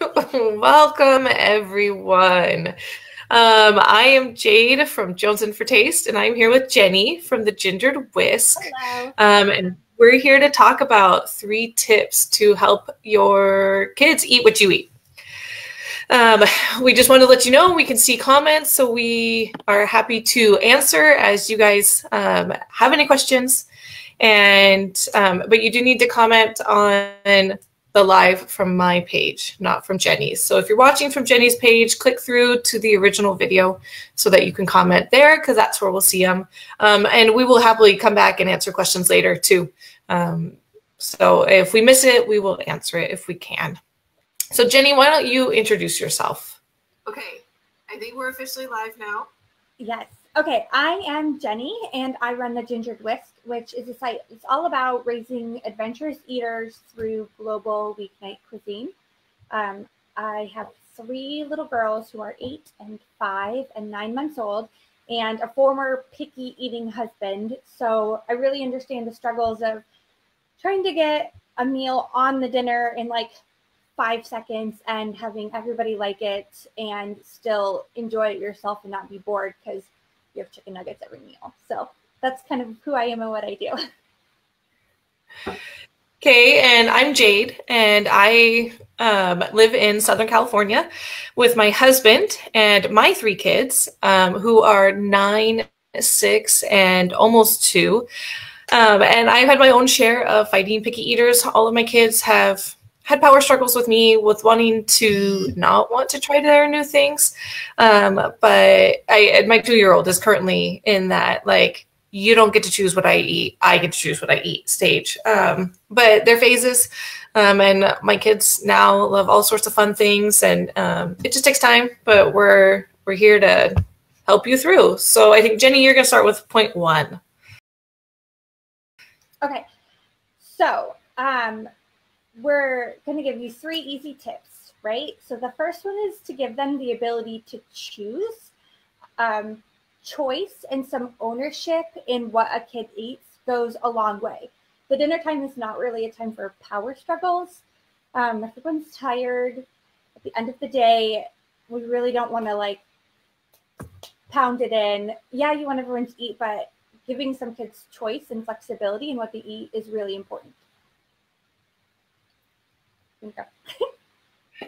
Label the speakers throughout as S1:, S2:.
S1: Welcome, everyone. Um, I am Jade from Jonesing for Taste, and I'm here with Jenni from the Gingered Whisk.
S2: Hello.
S1: Um, and we're here to talk about three tips to help your kids eat what you eat. Um, we just want to let you know we can see comments, so we are happy to answer as you guys um, have any questions. And um, but you do need to comment on the live from my page, not from Jenni's. So if you're watching from Jenni's page, click through to the original video so that you can comment there because that's where we'll see them. Um, and we will happily come back and answer questions later too. Um, so if we miss it, we will answer it if we can. So Jenni, why don't you introduce yourself?
S3: Okay, I think we're officially live now.
S2: Yes. Okay, I am Jenni and I run the Gingered Whisk, which is a site it's all about raising adventurous eaters through global weeknight cuisine. Um, I have three little girls who are eight and five and nine months old, and a former picky eating husband. So I really understand the struggles of trying to get a meal on the dinner in like five seconds and having everybody like it and still enjoy it yourself and not be bored because you have chicken nuggets every meal. So that's kind of who I am and what I do.
S1: Okay, and I'm Jade, and I um, live in Southern California with my husband and my three kids, um, who are nine, six, and almost two. Um, and I've had my own share of fighting picky eaters. All of my kids have had power struggles with me with wanting to not want to try their new things. Um, but I, my two year old is currently in that like you don't get to choose what I eat. I get to choose what I eat stage. Um, but they're phases. Um, and my kids now love all sorts of fun things and um, it just takes time, but we're, we're here to help you through. So I think Jenni, you're to start with point one.
S2: Okay. So, um, we're going to give you three easy tips, right? So the first one is to give them the ability to choose. Um, choice and some ownership in what a kid eats goes a long way. The dinner time is not really a time for power struggles. Um, everyone's tired. At the end of the day, we really don't want to like pound it in. Yeah, you want everyone to eat, but giving some kids choice and flexibility in what they eat is really important.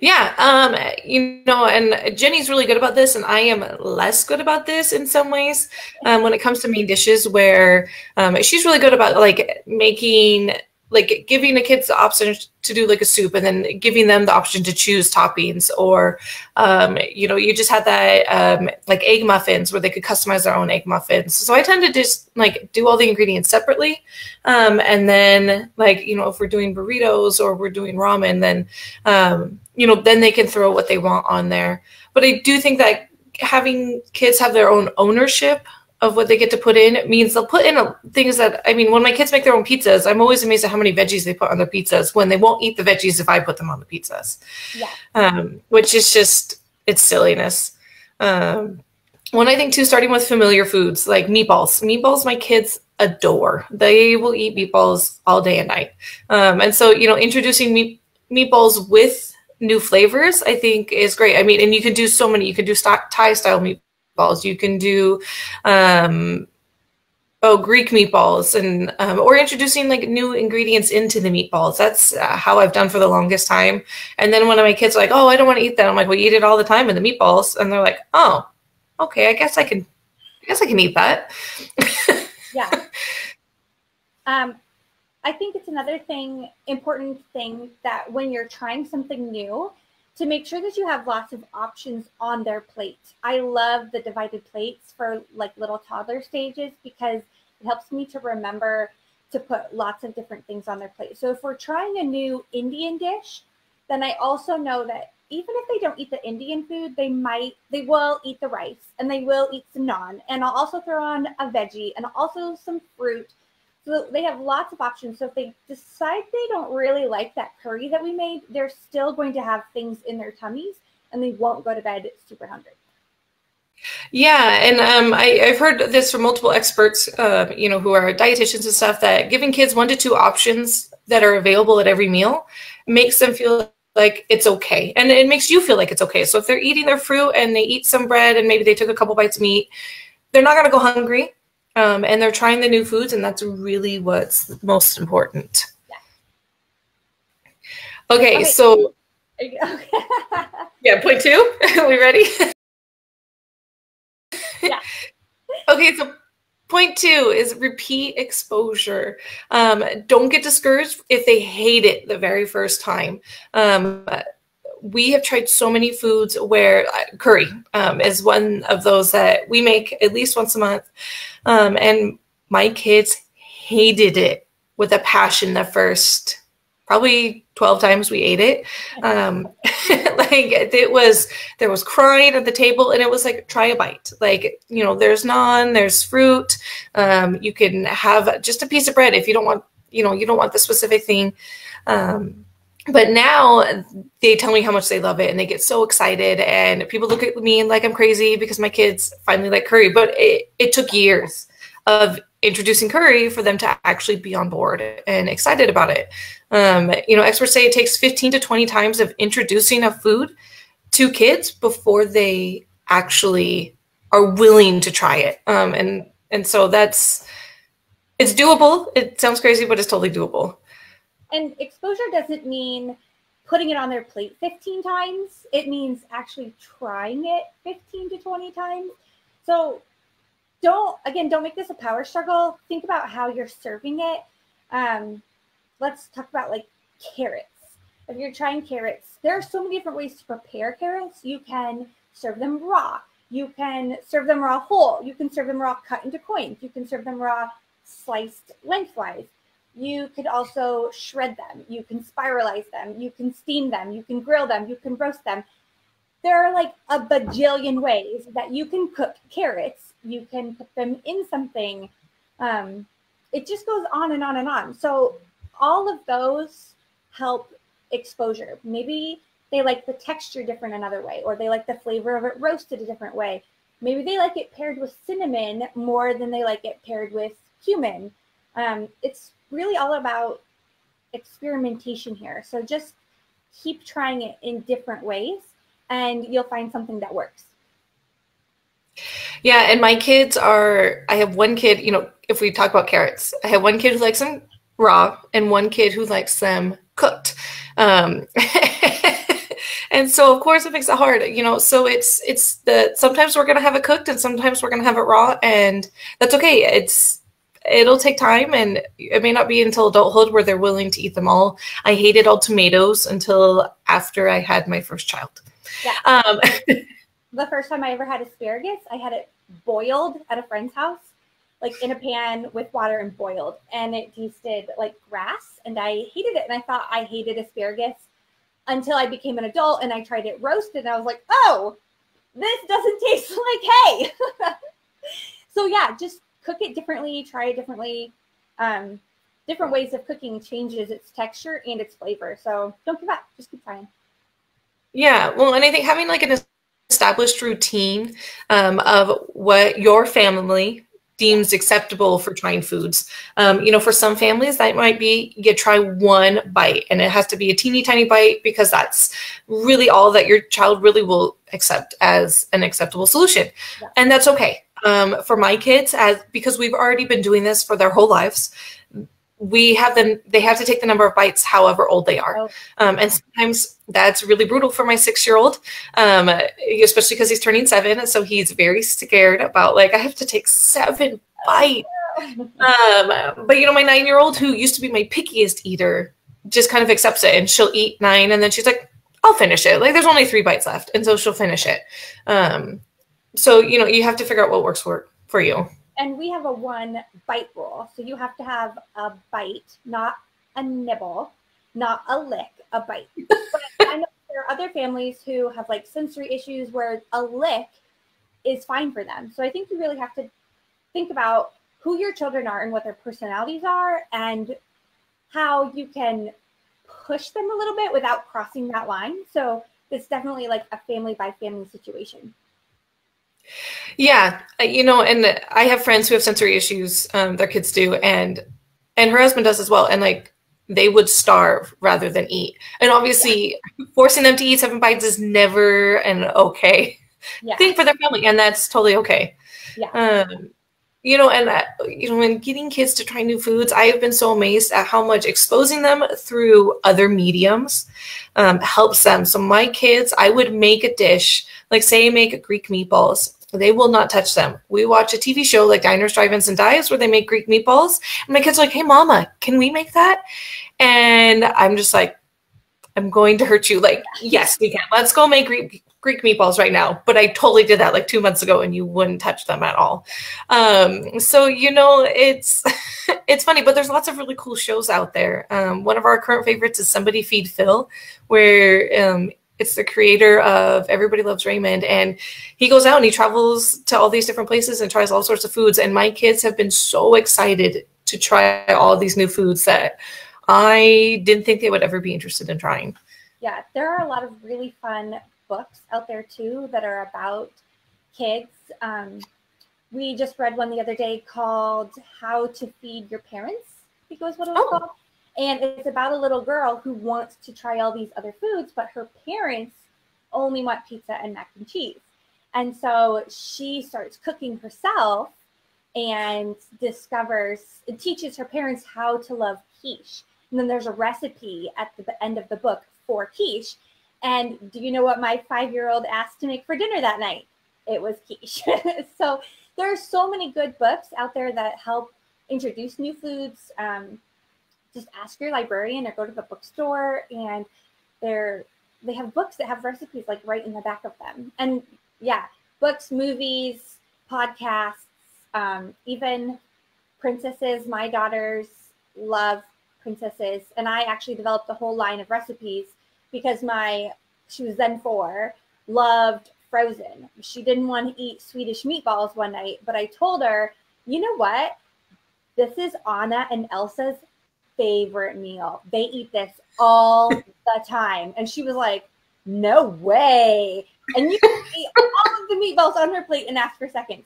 S1: Yeah, um, you know, and Jenni's really good about this, and I am less good about this in some ways. Um, when it comes to main dishes, where um, she's really good about like making like giving the kids the option to do like a soup and then giving them the option to choose toppings or um, you know you just had that um, like egg muffins where they could customize their own egg muffins. So i tend to just like do all the ingredients separately. Um, and then like you know if we're doing burritos or we're doing ramen then um, you know then they can throw what they want on there. But i do think that having kids have their own ownership of what they get to put in means they'll put in a, things that I mean when my kids make their own pizzas I'm always amazed at how many veggies they put on their pizzas when they won't eat the veggies if I put them on the pizzas.
S2: Yeah.
S1: um, which is just it's silliness. Um, one I think too starting with familiar foods like meatballs. Meatballs my kids adore. They will eat meatballs all day and night. Um, and so you know introducing meat, meatballs with new flavors I think is great. I mean and you can do so many you can do stock Thai style meat meatballs. You can do um, oh Greek meatballs and um, or introducing like new ingredients into the meatballs. That's uh, how I've done for the longest time. And then one of my kids are like, "Oh, I don't want to eat that." I'm like, "We eat it all the time in the meatballs," and they're like, "Oh, okay. I guess I can. I guess I can eat that."
S2: yeah. Um, I think it's another thing, important thing that when you're trying something new, to make sure that you have lots of options on their plate. I love the divided plates for like little toddler stages because it helps me to remember to put lots of different things on their plate. So if we're trying a new Indian dish, then I also know that even if they don't eat the Indian food, they might, they will eat the rice and they will eat some naan. And I'll also throw on a veggie and also some fruit so they have lots of options. So if they decide they don't really like that curry that we made, they're still going to have things in their tummies and they won't go to bed super hungry.
S1: Yeah, and um, I, have heard this from multiple experts, uh, you know, who are dietitians and stuff, that giving kids one to two options that are available at every meal makes them feel like it's okay and it makes you feel like it's okay so if they're eating their fruit and they eat some bread and maybe they took a couple bites of meat they're not going to go hungry um, and they're trying the new foods and that's really what's most important okay,
S2: Okay.
S1: so
S2: Okay.
S1: yeah point two are we ready
S2: Yeah.
S1: okay so point two is repeat exposure um, don't get discouraged if they hate it the very first time um, we have tried so many foods where uh, curry um, is one of those that we make at least once a month. Um, and my kids hated it with a passion the first probably 12 times we ate it. Um like it was there was crying at the table and it was like try a bite. Like you know there's naan there's fruit. Um you can have just a piece of bread if you don't want you know you don't want the specific thing. Um but now they tell me how much they love it and they get so excited and people look at me like i'm crazy because my kids finally like curry. But it, it took years of introducing curry for them to actually be on board and excited about it. Um, you know experts say it takes 15 to 20 times of introducing a food to kids before they actually are willing to try it. Um, and and so that's it's doable. It sounds crazy but it's totally doable
S2: and exposure doesn't mean putting it on their plate 15 times. It means actually trying it 15 to 20 times. So don't, again, don't make this a power struggle. Think about how you're serving it. Um, let's talk about like carrots. If you're trying carrots, there are so many different ways to prepare carrots. You can serve them raw. You can serve them raw whole. You can serve them raw cut into coins. You can serve them raw sliced lengthwise. You could also shred them. You can spiralize them. You can steam them. You can grill them. You can roast them. There are like a bajillion ways that you can cook carrots. You can put them in something. Um, it just goes on and on and on. So all of those help exposure. Maybe they like the texture different another way, or they like the flavor of it roasted a different way. Maybe they like it paired with cinnamon more than they like it paired with cumin. Um, it's really all about experimentation here. So just keep trying it in different ways and you'll find something that works.
S1: Yeah, and my kids are I have one kid, you know, if we talk about carrots, I have one kid who likes them raw and one kid who likes them cooked. Um and so of course it makes it hard, you know. So it's it's the sometimes we're gonna have it cooked and sometimes we're gonna have it raw and that's okay. It's it'll take time and it may not be until adulthood where they're willing to eat them all. I hated all tomatoes until after I had my first child.
S2: Yeah.
S1: Um,
S2: the first time I ever had asparagus, I had it boiled at a friend's house, like in a pan with water and boiled, and it tasted like grass, and I hated it. And I thought I hated asparagus until I became an adult and I tried it roasted, and I was like, oh, this doesn't taste like hay. so yeah, just cook it differently, try it differently. Um, different ways of cooking changes its texture and its flavor. So don't give up, just keep trying.
S1: Yeah, well, and I think having like an established routine um, of what your family deems acceptable for trying foods. Um, you know, for some families, that might be you try one bite and it has to be a teeny tiny bite because that's really all that your child really will accept as an acceptable solution.
S2: Yeah.
S1: And that's okay. Um, for my kids, as because we've already been doing this for their whole lives, we have them they have to take the number of bites however old they are.
S2: Oh.
S1: um, and sometimes that's really brutal for my six year old um, especially because he's turning seven and so he's very scared about like i have to take seven bites um, but you know my nine year old who used to be my pickiest eater just kind of accepts it and she'll eat nine and then she's like i'll finish it. Like there's only three bites left and so she'll finish it. Um, so you know you have to figure out what works for for you
S2: and we have a one bite rule. So you have to have a bite, not a nibble, not a lick, a bite. But I know there are other families who have like sensory issues where a lick is fine for them. So I think you really have to think about who your children are and what their personalities are and how you can push them a little bit without crossing that line. So it's definitely like a family by family situation.
S1: Yeah, uh, you know, and I have friends who have sensory issues. Um, their kids do, and and her husband does as well. And like they would starve rather than eat. And obviously, yeah. forcing them to eat seven bites is never an okay yeah. thing for their family, and that's totally okay. Yeah. Um, you know, and uh, you know, when getting kids to try new foods, I have been so amazed at how much exposing them through other mediums um, helps them. So my kids, I would make a dish, like say, I make Greek meatballs. They will not touch them. We watch a TV show like Diners, Drive-ins, and Dives where they make Greek meatballs, and my kids are like, "Hey, Mama, can we make that?" And I'm just like, "I'm going to hurt you." Like, yes, we can. Let's go make Greek Greek meatballs right now, but I totally did that like two months ago and you wouldn't touch them at all. Um, so, you know, it's, it's funny, but there's lots of really cool shows out there. Um, one of our current favorites is Somebody Feed Phil, where um, it's the creator of Everybody Loves Raymond. And he goes out and he travels to all these different places and tries all sorts of foods. And my kids have been so excited to try all these new foods that I didn't think they would ever be interested in trying.
S2: Yeah, there are a lot of really fun books out there too that are about kids. Um, we just read one the other day called How to Feed Your Parents, I think was what it was oh. called. And it's about a little girl who wants to try all these other foods, but her parents only want pizza and mac and cheese. And so she starts cooking herself and discovers, it teaches her parents how to love quiche. And then there's a recipe at the end of the book for quiche. And do you know what my five year old asked to make for dinner that night? It was quiche. so there are so many good books out there that help introduce new foods. Um, just ask your librarian or go to the bookstore, and they're they have books that have recipes like right in the back of them. And yeah, books, movies, podcasts, um, even princesses. My daughters love princesses, and I actually developed a whole line of recipes because my she was then four loved frozen. She didn't want to eat Swedish meatballs one night, but I told her, you know what? This is Anna and Elsa's favorite meal. They eat this all the time. And she was like, no way. And you can eat all of the meatballs on her plate and ask for seconds.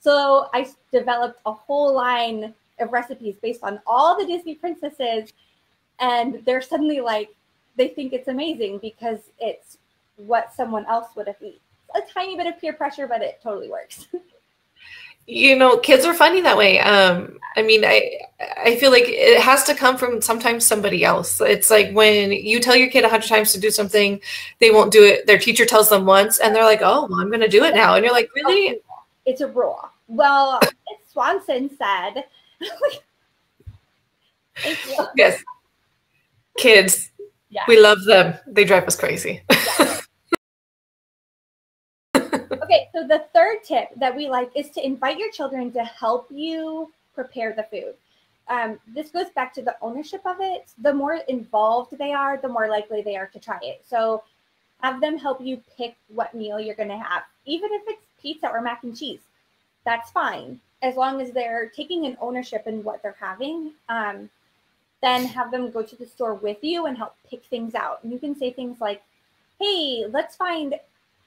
S2: So I developed a whole line of recipes based on all the Disney princesses. And they're suddenly like, they think it's amazing because it's what someone else would have eaten. A tiny bit of peer pressure, but it totally works.
S1: you know, kids are funny that way. Um, I mean, I I feel like it has to come from sometimes somebody else. It's like when you tell your kid a hundred times to do something, they won't do it. Their teacher tells them once, and they're like, "Oh, well, I'm going to do it now," and you're like, "Really?"
S2: It's a rule. Well, Swanson said.
S1: yes, kids yeah. We love them. They drive us crazy. Yeah.
S2: okay, so the third tip that we like is to invite your children to help you prepare the food. Um, this goes back to the ownership of it. The more involved they are, the more likely they are to try it. So have them help you pick what meal you're going to have, even if it's pizza or mac and cheese. That's fine as long as they're taking an ownership in what they're having. Um, then have them go to the store with you and help pick things out. And you can say things like, hey, let's find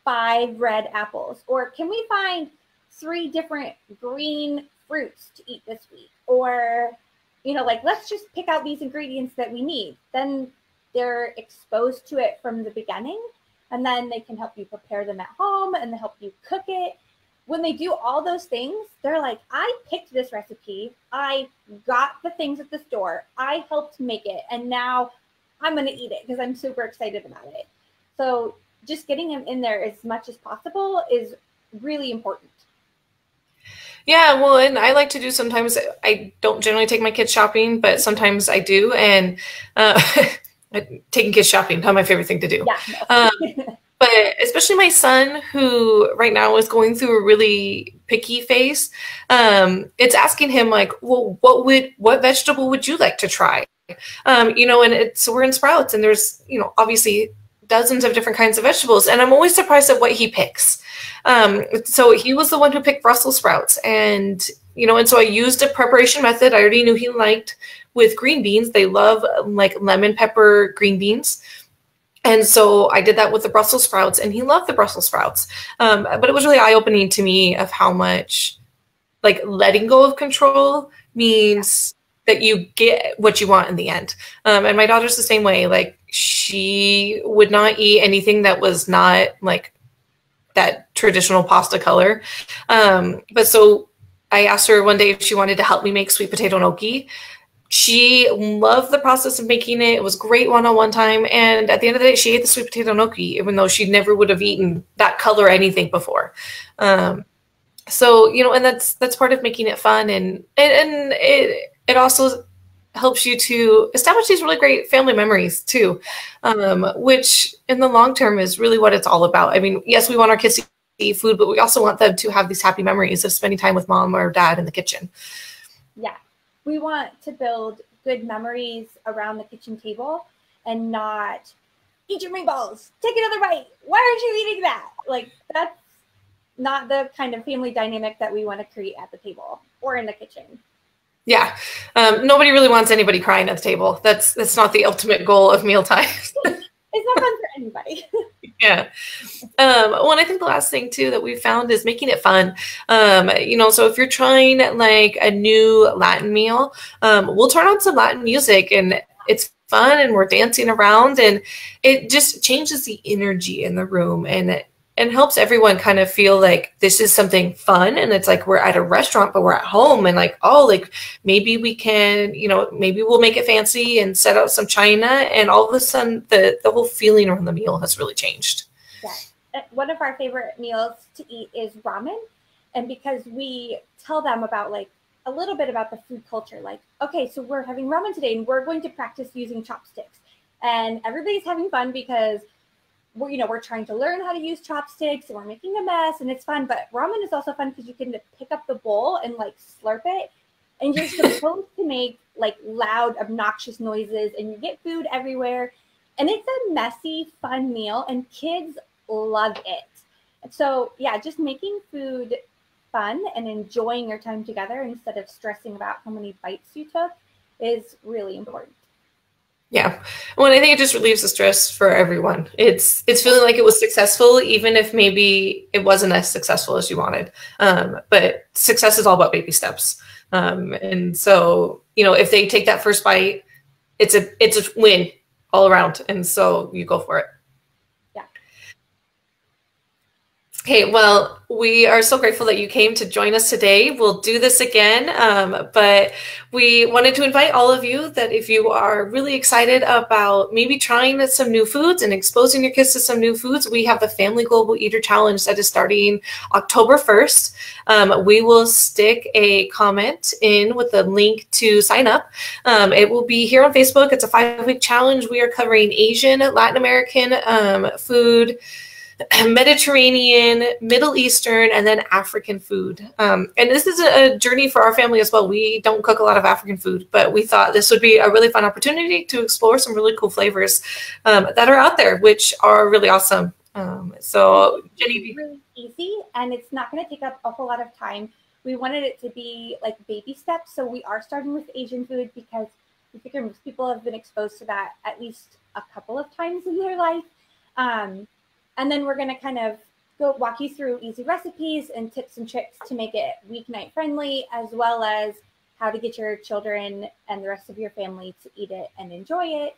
S2: five red apples, or can we find three different green fruits to eat this week? Or, you know, like, let's just pick out these ingredients that we need. Then they're exposed to it from the beginning, and then they can help you prepare them at home and they help you cook it when they do all those things, they're like, I picked this recipe. I got the things at the store. I helped make it. And now I'm going to eat it because I'm super excited about it. So just getting them in there as much as possible is really important.
S1: Yeah, well, and I like to do sometimes. I don't generally take my kids shopping, but sometimes I do. And uh, taking kids shopping, not my favorite thing to do. Yeah. Um, but especially my son who right now is going through a really picky phase um, it's asking him like well what would what vegetable would you like to try um, you know and it's we're in sprouts and there's you know obviously dozens of different kinds of vegetables and i'm always surprised at what he picks. Um, so he was the one who picked brussels sprouts and you know and so i used a preparation method. I already knew he liked with green beans. They love like lemon pepper green beans. And so I did that with the Brussels sprouts, and he loved the Brussels sprouts. Um, but it was really eye opening to me of how much like letting go of control means that you get what you want in the end. Um, and my daughter's the same way. Like she would not eat anything that was not like that traditional pasta color. Um, but so I asked her one day if she wanted to help me make sweet potato gnocchi. She loved the process of making it. It was great one on one time. And at the end of the day, she ate the sweet potato gnocchi, even though she never would have eaten that color anything before. Um, so you know, and that's that's part of making it fun, and and, and it it also helps you to establish these really great family memories too, um, which in the long term is really what it's all about. I mean, yes, we want our kids to eat food, but we also want them to have these happy memories of spending time with mom or dad in the kitchen.
S2: Yeah, we want to build good memories around the kitchen table and not eat your meatballs, take another bite. Why aren't you eating that? Like that's not the kind of family dynamic that we want to create at the table or in the kitchen.
S1: Yeah, um, nobody really wants anybody crying at the table. That's that's not the ultimate goal of mealtime.
S2: it's not fun for anybody.
S1: yeah. Um, well, and I think the last thing too that we found is making it fun. Um, you know, so if you're trying like a new Latin meal, um, we'll turn on some Latin music and it's fun and we're dancing around and it just changes the energy in the room and and helps everyone kind of feel like this is something fun and it's like we're at a restaurant but we're at home and like oh like maybe we can you know maybe we'll make it fancy and set out some china. And all of a sudden the the whole feeling around the meal has really changed.
S2: Yeah uh, one of our favorite meals to eat is ramen. And because we tell them about like a little bit about the food culture like okay so we're having ramen today and we're going to practice using chopsticks. And everybody's having fun because we're you know we're trying to learn how to use chopsticks and we're making a mess and it's fun but ramen is also fun because you can pick up the bowl and like slurp it and you're supposed to make like loud obnoxious noises and you get food everywhere and it's a messy fun meal and kids love it. So yeah just making food fun and enjoying your time together instead of stressing about how many bites you took is really important
S1: yeah. Well, I think it just relieves the stress for everyone. It's it's feeling like it was successful, even if maybe it wasn't as successful as you wanted. Um, but success is all about baby steps. Um, and so, you know, if they take that first bite, it's a it's a win all around. And so you go for it. Yeah. Okay, well, we are so grateful that you came to join us today. We'll do this again, um, but we wanted to invite all of you that if you are really excited about maybe trying some new foods and exposing your kids to some new foods, we have the Family Global Eater Challenge that is starting October 1st. Um, we will stick a comment in with a link to sign up. Um, it will be here on Facebook. It's a five week challenge. We are covering Asian, Latin American um, food Mediterranean, Middle Eastern, and then African food. Um, and this is a, journey for our family as well. We don't cook a lot of African food, but we thought this would be a really fun opportunity to explore some really cool flavors um, that are out there, which are really awesome. Um, so, Jenni,
S2: it's really easy, and it's not going to take up a whole lot of time. We wanted it to be like baby steps, so we are starting with Asian food because we figure most people have been exposed to that at least a couple of times in their life. Um, and then we're going to kind of go walk you through easy recipes and tips and tricks to make it weeknight friendly, as well as how to get your children and the rest of your family to eat it and enjoy it.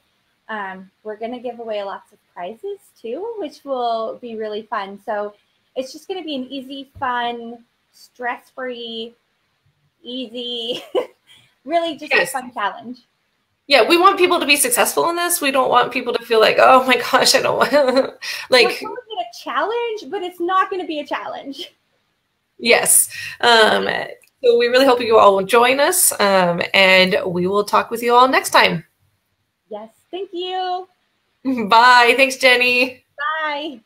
S2: Um, we're going to give away lots of prizes too, which will be really fun. So it's just going to be an easy, fun, stress free, easy, really just yes. a fun challenge
S1: yeah, we want people to be successful in this. We don't want people to feel like, oh my gosh, I don't want like
S2: We're a challenge, but it's not going to be a challenge.
S1: Yes. Um, so we really hope you all will join us, um, and we will talk with you all next time.
S2: Yes. Thank you.
S1: Bye. Thanks, Jenni.
S2: Bye.